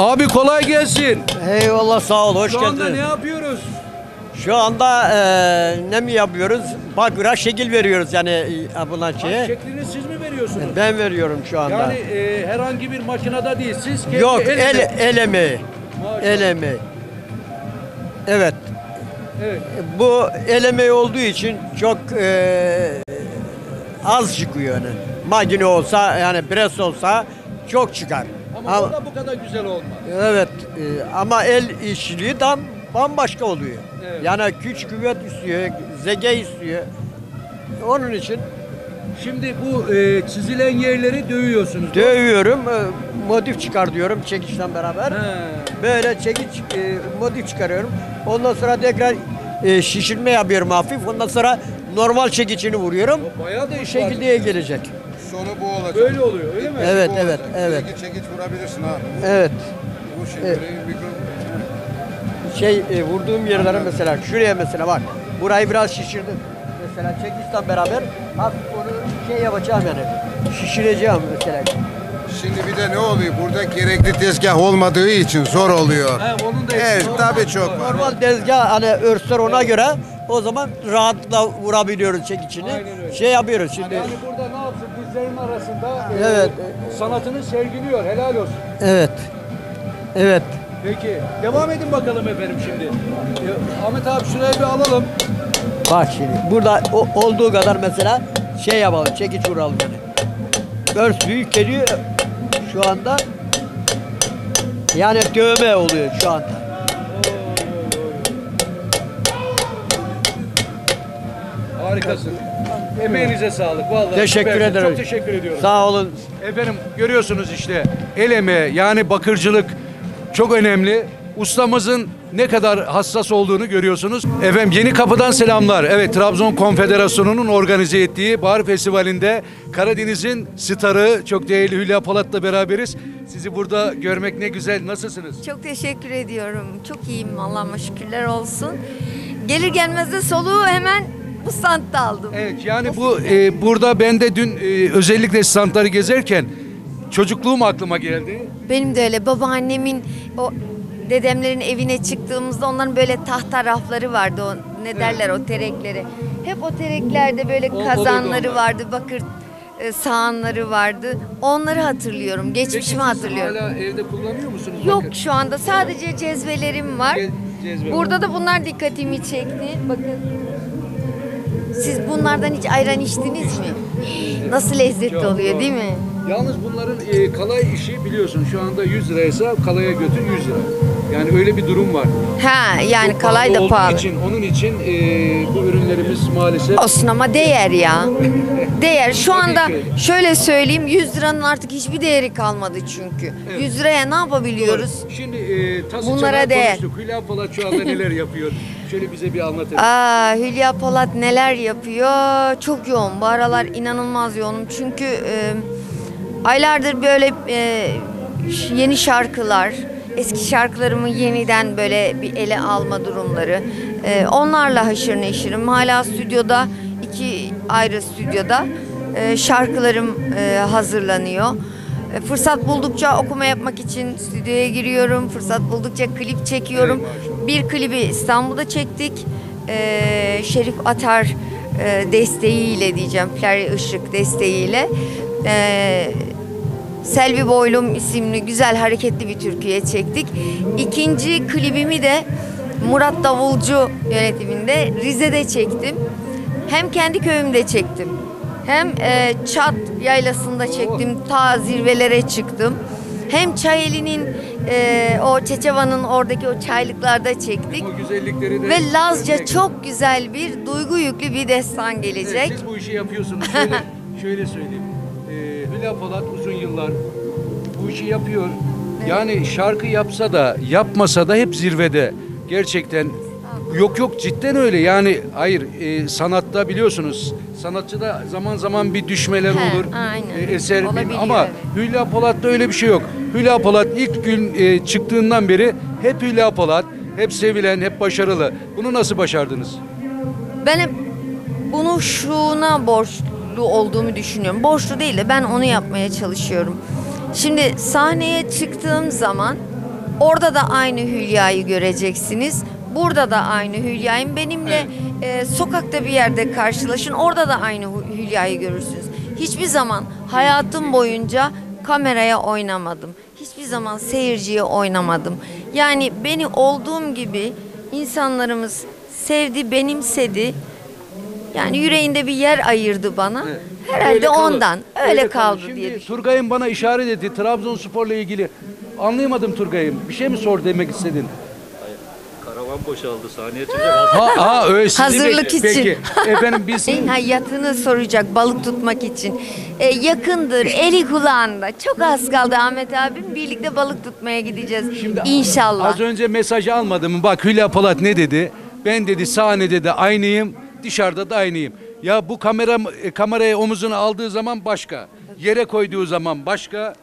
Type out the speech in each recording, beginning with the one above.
Abi kolay gelsin. Eyvallah sağ ol hoş Şu anda geldin. ne yapıyoruz? Şu anda eee, ne mi yapıyoruz? Bakıra şekil veriyoruz yani e, buna şeye. Şeklini siz mi veriyorsunuz? Ben veriyorum şu anda. Yani e, herhangi bir makinede değil siz kendi Yok el, elinizle- el emeği. Maşallah. El emeği. Evet. Evet. Bu el emeği olduğu için çok eee, az çıkıyor yani. Makine olsa yani pres olsa çok çıkar. Ama, Ama- bu kadar güzel olmaz. Evet e, ama el işçiliği tam bambaşka oluyor. Evet. Yani güç kuvvet istiyor, zeka istiyor. Onun için Şimdi bu e, çizilen yerleri dövüyorsunuz. dövüyorum, e, motif çıkar diyorum çekişle beraber. He. Böyle çekiç, e, motif çıkarıyorum. Ondan sonra tekrar e, şişirme yapıyorum hafif. Ondan sonra normal çekiçini vuruyorum. Bayağı da Bu iş var. şekilde gelecek. Sonu bu olacak. Böyle oluyor öyle mi? Evet, Bu evet, olacak. evet. Çekiç çekiç vurabilirsin abi. Evet. Bu şekilde mikro... Şey e, vurduğum yerlere mesela şuraya mesela bak. Burayı biraz şişirdim. Mesela çekişle beraber hafif onu şey yapacağım yani. Şişireceğim mesela. Şimdi bir de ne oluyor? Burada gerekli tezgah olmadığı için zor oluyor. He, onun da Evet eksi- tabii çok var. Normal tezgah hani örtüler ona göre o zaman rahatlıkla vurabiliyoruz çekiçini. Aynen öyle. Şey yapıyoruz şimdi. Yani burada dizlerin arasında e, Evet. sanatını sergiliyor helal olsun. Evet. Evet. Peki devam edin bakalım efendim şimdi. E, Ahmet abi şuraya bir alalım. Bak şimdi burada o- olduğu kadar mesela şey yapalım çekiç vuralım yani. Örs büyük geliyor şu anda. Yani dövme oluyor şu anda. Harikasın. Emeğinize sağlık vallahi. Teşekkür ederim. Çok teşekkür ediyorum. Sağ olun. Efendim görüyorsunuz işte el emeği yani bakırcılık çok önemli. Ustamızın ne kadar hassas olduğunu görüyorsunuz. Efendim Yeni Kapı'dan selamlar. Evet Trabzon Konfederasyonu'nun organize ettiği Bahar Festivali'nde Karadeniz'in starı çok değerli Hülya Polat'la beraberiz. Sizi burada görmek ne güzel. Nasılsınız? Çok teşekkür ediyorum. Çok iyiyim Allah'ıma şükürler olsun. Gelir gelmez de soluğu hemen bu standta aldım. Evet yani bu e, burada ben de dün e, özellikle standları gezerken çocukluğum aklıma geldi. Benim de öyle babaannemin o dedemlerin evine çıktığımızda onların böyle tahta rafları vardı. O ne derler o terekleri. Hep o tereklerde böyle O- olurdu kazanları onlar. vardı, bakır e, sahanları vardı. Onları hatırlıyorum. Geçmişimi hatırlıyorum. Hala evde kullanıyor musunuz? Yok bakır? şu anda sadece cezvelerim var. Ce- cezve Burada var. da bunlar dikkatimi çekti. Bakın. Siz bunlardan hiç ayran içtiniz mi? Nasıl lezzetli Çok oluyor doğru. değil mi? Yalnız bunların e, kalay işi biliyorsun şu anda 100 liraysa kalaya götür 100 lira. Yani öyle bir durum var. Ha yani Çok kalay da olduğu pahalı. Için, onun için e, bu ürünlerimiz maalesef Olsun ama değer ya. Değer. Şu Tabii anda ki. şöyle söyleyeyim 100 liranın artık hiçbir değeri kalmadı çünkü. Evet. 100 liraya ne yapabiliyoruz? Şimdi e, tası Bunlara değer. konuştuk. Hülya Polat şu anda neler yapıyor? Şöyle bize bir anlatın. Aa, Hülya Polat neler yapıyor? Çok yoğun. Bu aralar inanılmaz yoğunum. Çünkü e, aylardır böyle e, yeni şarkılar, eski şarkılarımı yeniden böyle bir ele alma durumları. E, onlarla haşır neşirim. Hala stüdyoda, iki ayrı stüdyoda e, şarkılarım e, hazırlanıyor. E, Fırsat buldukça okuma yapmak için stüdyoya giriyorum. Fırsat buldukça klip çekiyorum. Bir klibi İstanbul'da çektik. E, Şerif Atar e, desteğiyle diyeceğim. Flary Işık desteğiyle. E, Selvi Boylum isimli güzel hareketli bir türküye çektik. İkinci klibimi de Murat Davulcu yönetiminde Rize'de çektim. Hem kendi köyümde çektim. Hem e, Çat yaylasında çektim. Ta zirvelere çıktım. Hem Çayeli'nin e, o Çeçeva'nın oradaki o çaylıklarda çektik. O güzellikleri de Ve Lazca örnek- çok güzel bir duygu yüklü bir destan Evet, gelecek. siz bu işi yapıyorsunuz. Şöyle, şöyle söyleyeyim. Hülya Polat uzun yıllar bu işi yapıyor. Yani şarkı yapsa da yapmasa da hep zirvede. Gerçekten yok yok cidden öyle. Yani hayır e, sanatta biliyorsunuz sanatçıda zaman zaman bir düşmeler He, olur. aynen. E, eser Olabiliyor, ama evet. Hülya Polat'ta öyle bir şey yok. Hülya Polat ilk gün e, çıktığından beri hep Hülya Polat, hep sevilen, hep başarılı. Bunu nasıl başardınız? Ben hep bunu şuna borçlu olduğumu düşünüyorum. Borçlu değil de ben onu yapmaya çalışıyorum. Şimdi sahneye çıktığım zaman Orada da aynı Hülya'yı göreceksiniz. Burada da aynı Hülya'yım. Benimle e, sokakta bir yerde karşılaşın. Orada da aynı Hü- Hülya'yı görürsünüz. Hiçbir zaman hayatım boyunca kameraya oynamadım. Hiçbir zaman seyirciye oynamadım. Yani beni olduğum gibi insanlarımız sevdi, benimsedi. Yani yüreğinde bir yer ayırdı bana. Herhalde Öyle kalır. ondan. Öyle, kaldı Şimdi diye. Turgay'ın bana işaret etti Trabzonspor'la ilgili. Anlayamadım Turgay'ım. Bir şey mi sor demek istedin? Karavan boşaldı sahneye çıkacak. Ha, ha öyle Hazırlık için. Peki efendim biz Neyin hayatını soracak balık tutmak için. E, yakındır, eli kulağında. Çok az kaldı Ahmet abim. Birlikte balık tutmaya gideceğiz. İnşallah. Az önce mesajı almadım. Bak Hülya Polat ne dedi? Ben dedi sahnede de aynıyım, dışarıda da aynıyım. Ya bu kamera e, kamerayı omuzuna aldığı zaman başka. Yere koyduğu zaman başka.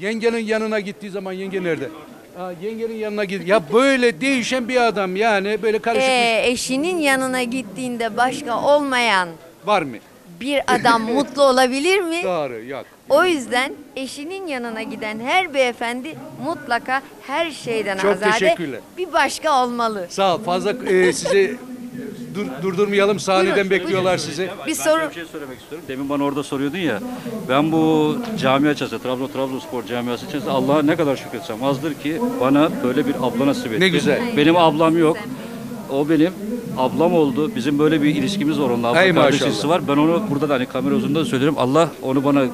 Yengenin yanına gittiği zaman yenge nerede? Ha, yengenin yanına git. Ya böyle değişen bir adam yani böyle karışık E, eşinin yanına gittiğinde başka olmayan var mı? bir adam mutlu olabilir mi? Doğru yok. O yüzden eşinin yanına giden her beyefendi mutlaka her şeyden Çok azade teşekkürler. bir başka olmalı. Sağ ol. Fazla e, sizi dur, durdurmayalım. Sahneden bekliyorlar sizi. Bir ben soru bir şey söylemek istiyorum. Demin bana orada soruyordun ya. Ben bu camia içerisinde, Trabzon Trabzonspor camiası içerisinde Allah'a ne kadar şükretsem azdır ki bana böyle bir abla nasip etti. Ne güzel. Benim ablam yok. O benim ablam oldu. Bizim böyle bir ilişkimiz var onunla. Abla kardeş ilişkisi var. Ben onu burada da hani kamera uzunda da söylüyorum. Allah onu bana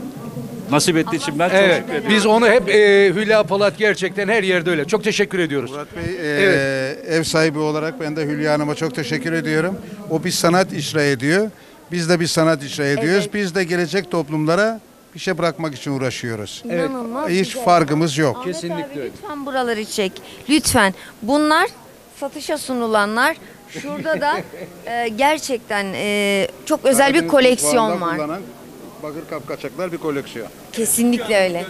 nasip ettiği için ben çok Evet. şükrediyorum. Biz onu hep e, Hülya Polat gerçekten her yerde öyle. Çok teşekkür ediyoruz. Murat Bey e, ev sahibi olarak ben de Hülya Hanım'a çok teşekkür ediyorum. O bir sanat icra ediyor. Biz de bir sanat icra ediyoruz. Evet. Biz de gelecek toplumlara bir şey bırakmak için uğraşıyoruz. inanılmaz Hiç güzel. farkımız yok. Ahmet Kesinlikle abi öyle. lütfen buraları çek. Lütfen. Bunlar satışa sunulanlar. Şurada da e, gerçekten e, çok özel bir Karadeniz koleksiyon mutfağında var. Kullanan bakır kapkaçaklar bir koleksiyon. Kesinlikle öyle.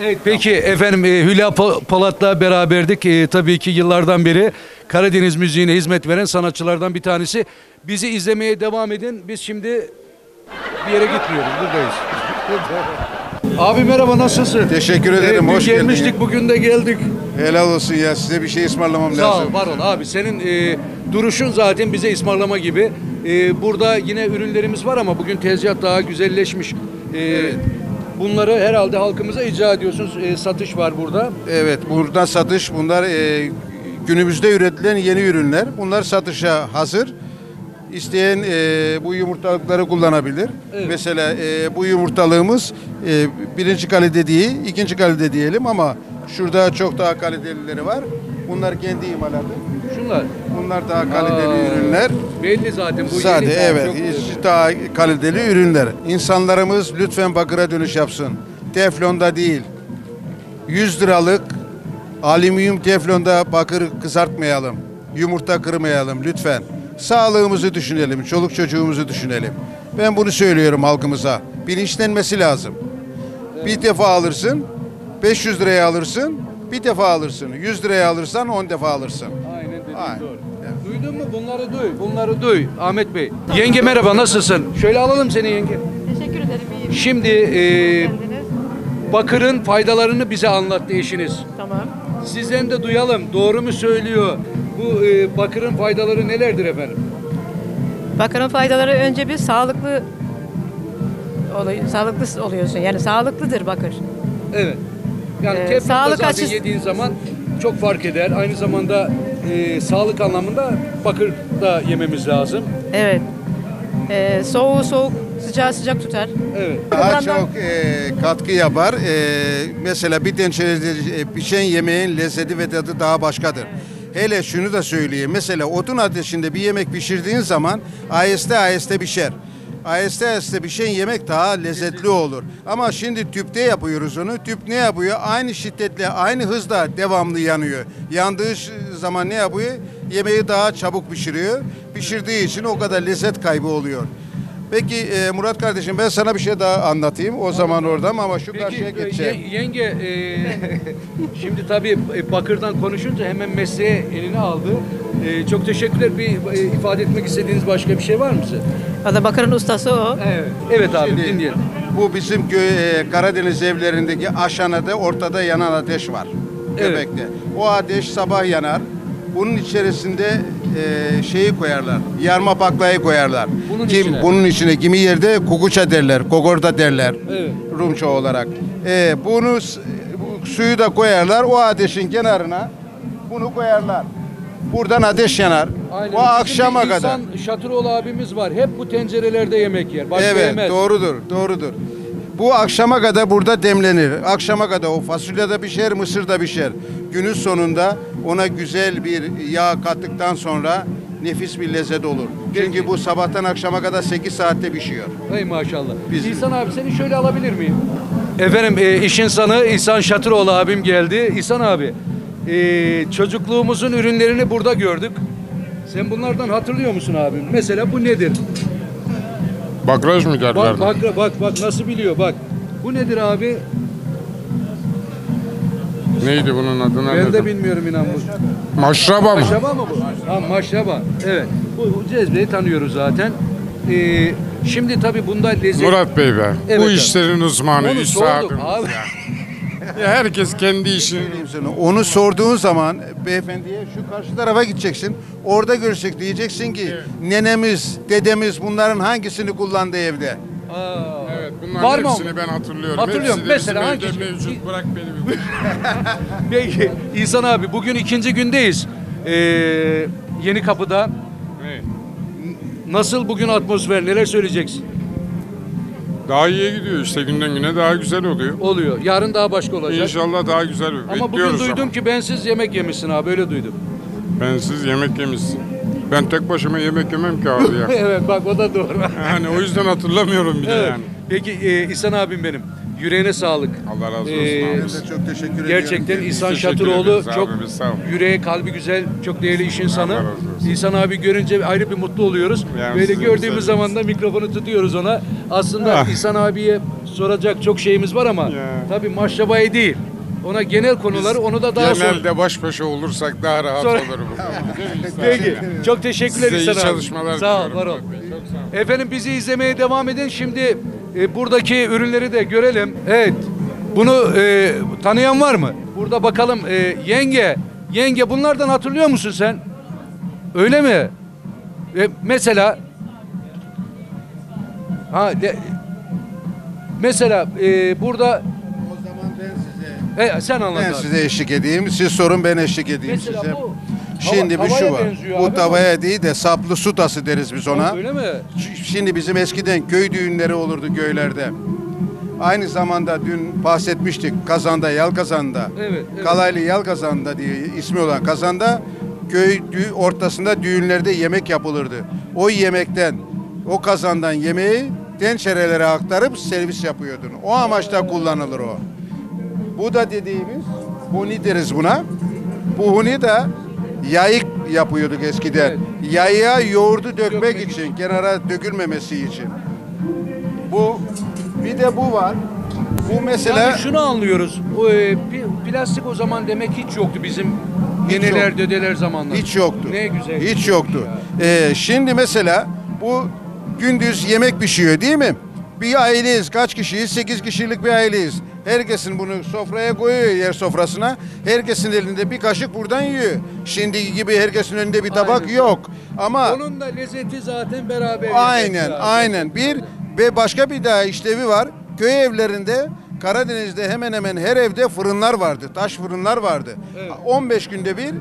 Evet peki efendim e, Hülya Po- Polat'la beraberdik. E, tabii ki yıllardan beri Karadeniz müziğine hizmet veren sanatçılardan bir tanesi. Bizi izlemeye devam edin. Biz şimdi bir yere gitmiyoruz. Buradayız. Abi merhaba nasılsın? Teşekkür ederim, dün hoş gelmiştik geldin. bugün de geldik. Helal olsun ya size bir şey ısmarlamam Sağ ol lazım. var ol abi. Senin e, duruşun zaten bize ısmarlama gibi. E, burada yine ürünlerimiz var ama bugün tezgah daha güzelleşmiş. E, Bunları herhalde halkımıza icra ediyorsunuz. E, satış var burada. Evet burada satış bunlar e, günümüzde üretilen yeni ürünler. Bunlar satışa hazır. İsteyen e, bu yumurtalıkları kullanabilir. Mesela e, bu yumurtalığımız e, birinci kalite değil, ikinci kalite diyelim ama şurada çok daha kalitelileri var. Bunlar kendi imalatı. Şunlar. Bunlar daha kaliteli Aa, ürünler. Belli zaten bu Sade yeni evet çok- hiç daha kaliteli ürünler. İnsanlarımız lütfen bakıra dönüş yapsın. Teflonda değil. 100 liralık alüminyum teflonda bakır kızartmayalım. Yumurta kırmayalım lütfen. Sağlığımızı düşünelim, çoluk çocuğumuzu düşünelim. Ben bunu söylüyorum halkımıza. Bilinçlenmesi lazım. Bir defa alırsın, 500 liraya alırsın, bir defa alırsın. 100 liraya alırsan 10 defa alırsın. Aynen dediğin Aynen. doğru. Duydun mu? Bunları duy. Bunları duy. Ahmet Bey. Yenge merhaba nasılsın? Şöyle alalım seni yenge. Teşekkür ederim iyiyim. Şimdi e, bakırın faydalarını bize anlattı eşiniz. Tamam. Sizden de duyalım. Doğru mu söylüyor? Bu e, bakırın faydaları nelerdir efendim? Bakırın faydaları önce bir sağlıklı oluyor, sağlıklı oluyorsun. Yani sağlıklıdır bakır. Evet. Yani Ee, sağlık zaten açısı- yediğin zaman çok fark eder. Aynı zamanda e, sağlık anlamında bakır da yememiz lazım. Evet. Ee, soğuğu soğuk, sıcağı sıcak tutar. Evet. Daha çok e, katkı yapar. E, mesela bir tencerede e, pişen yemeğin lezzeti ve tadı daha başkadır. Hele şunu da söyleyeyim. Mesela odun ateşinde bir yemek pişirdiğin zaman aheste aheste pişer. Aheste aheste pişen yemek daha lezzetli olur. Ama şimdi tüpte yapıyoruz onu. Tüp ne yapıyor? Aynı şiddetle, aynı hızda devamlı yanıyor. Yandığı zaman ne yapıyor? Yemeği daha çabuk pişiriyor. Pişirdiği için o kadar lezzet kaybı oluyor. Peki e, Murat kardeşim ben sana bir şey daha anlatayım. O zaman oradan ama şu karşıya Peki e, geçeceğim. ye- yenge e, şimdi tabii e, bakırdan konuşunca hemen mesleğe eline aldı. E, çok teşekkürler. Bir e, ifade etmek istediğiniz başka bir şey var mı size? Da bakırın ustası o. Evet. Evet abi Şimdi, dinleyelim. Bu bizim köy e, Karadeniz evlerindeki aşanada ortada yanan ateş var. Evet. göbekte. O ateş sabah yanar. Bunun içerisinde e, şeyi koyarlar. Yarma baklayı koyarlar. Bunun Kim içine? bunun içine kimi yerde kukuça derler, kogorda derler. Evet. Rumça olarak. E, bunu bu suyu da koyarlar. O ateşin kenarına bunu koyarlar. Buradan ateş yanar. Aynen. O akşama kadar. İhsan Şatıroğlu abimiz var. Hep bu tencerelerde yemek yer. Başka evet, yemez. doğrudur, doğrudur. Bu akşama kadar burada demlenir. Akşama kadar o fasulye de pişer, mısır da pişer. Günün sonunda ona güzel bir yağ kattıktan sonra nefis bir lezzet olur. Çünkü bu sabahtan akşama kadar 8 saatte pişiyor. Hey maşallah. Biz- İhsan abi seni şöyle alabilir miyim? Efendim e, iş insanı İhsan Şatıroğlu abim geldi. İhsan abi e, çocukluğumuzun ürünlerini burada gördük. Sen bunlardan hatırlıyor musun abim? Mesela bu nedir? Bakraj mı Bak derlerdi? bak bak bak nasıl biliyor bak. Bu nedir abi? Neydi bunun adı Ben de bilmiyorum inan bu. Maşraba mı? Maşraba mı bu? Ha maşraba. Evet. Bu, bu cezveyi tanıyoruz zaten. Ee, şimdi tabii bunda lezzet... Murat Bey be. Evet bu abi. işlerin uzmanı, Onu üstadımız sorduk abi. ya. ya. Herkes kendi işini... Sana, Onu sorduğun zaman beyefendiye şu karşı tarafa gideceksin. Orada görecek diyeceksin ki nenemiz, dedemiz bunların hangisini kullandı evde? Aa, Evet bunların Var mı? hepsini ben hatırlıyorum. Hatırlıyorum. Hepsi de Mesela bizim evde hangisi? mevcut. Bırak beni bir Peki İhsan abi bugün ikinci gündeyiz. Ee, yeni kapıda. Ne? Nasıl bugün atmosfer? Neler söyleyeceksin? Daha iyiye gidiyor işte günden güne daha güzel oluyor. Oluyor. Yarın daha başka olacak. İnşallah daha güzel. Ama bugün Bekliyoruz duydum ama. ki bensiz yemek yemişsin abi öyle duydum. Bensiz yemek yemişsin. Ben tek başıma yemek yemem ki abi ya. evet bak o da doğru. Yani o yüzden hatırlamıyorum bile evet. yani. Peki e, İhsan abim benim. Yüreğine sağlık. Allah razı olsun Ee, abi. Çok teşekkür ediyorum. Gerçekten İhsan teşekkür Şatıroğlu ederiz çok biz sağ olun. yüreği kalbi güzel, çok değerli iş insanı. Razı olsun. İhsan abi görünce ayrı bir mutlu oluyoruz. Yani Böyle gördüğümüz zaman da mikrofonu tutuyoruz ona. Aslında Ah. İhsan abiye soracak çok şeyimiz var ama Ya. tabii maşrabayı değil. Ona genel konuları onu da daha sonra. Genelde baş başa olursak daha rahat Sonra- olur bu. Peki. Çok teşekkürler Size iyi İhsan abi. çalışmalar Sağ ol, diliyorum var ol. Çok sağ olun. Efendim bizi izlemeye devam edin. Şimdi e, buradaki ürünleri de görelim. Evet. Bunu e, tanıyan var mı? Burada bakalım e, yenge. Yenge bunlardan hatırlıyor musun sen? Öyle mi? E, mesela ha de, mesela e, burada O zaman ben size e, sen anlat ben abi. size eşlik edeyim. Siz sorun ben eşlik edeyim Mesela size. bu Şimdi bir şu var. Bu tavaya değil de saplı su tası deriz biz ona. Öyle mi? Şimdi bizim eskiden köy düğünleri olurdu köylerde. Aynı zamanda dün bahsetmiştik kazanda, yal kazanda. Evet, evet. Kalaylı yal kazanda diye ismi olan kazanda köy dü- ortasında düğünlerde yemek yapılırdı. O yemekten, o kazandan yemeği tencerelere aktarıp servis yapıyordun. O amaçla kullanılır o. Bu da dediğimiz huni deriz buna. Bu huni de yayık yapıyorduk eskiden. Evet. Yayığa yoğurdu dökmek Dökmek için, kenara dökülmemesi için. Bu bir de bu var. Bu mesela Yani şunu anlıyoruz. O, e, plastik o zaman demek hiç yoktu bizim neneler, yok. dedeler zamanlar. hiç yoktu. Ne güzel. Hiç yoktu. Ee, şimdi mesela bu gündüz yemek pişiyor değil mi? Bir aileyiz. Kaç kişiyiz? 8 kişilik bir aileyiz. Herkesin bunu sofraya koyuyor yer sofrasına. Herkesin elinde bir kaşık buradan yiyor. Şimdiki gibi herkesin önünde bir tabak Aynen. yok. Ama Onun da lezzeti zaten beraber. Aynen, lazım. aynen. Bir ve başka bir daha işlevi var. Köy evlerinde Karadeniz'de hemen hemen her evde fırınlar vardı. Taş fırınlar vardı. Evet. 15 günde bir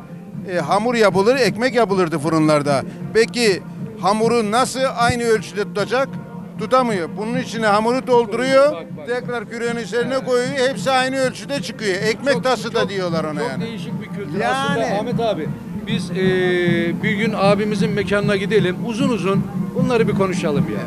e, hamur yapılır, ekmek yapılırdı fırınlarda. Peki hamuru nasıl aynı ölçüde tutacak? Tutamıyor. Bunun içine hamuru dolduruyor. Bak, bak. Tekrar küreğin üzerine koyuyor. Hepsi aynı ölçüde çıkıyor. Ekmek Çok- tası da çok- diyorlar ona çok yani. değişik bir kültür. Yani. Aslında Ahmet abi biz e, bir gün abimizin mekanına gidelim. Uzun uzun bunları bir konuşalım ya.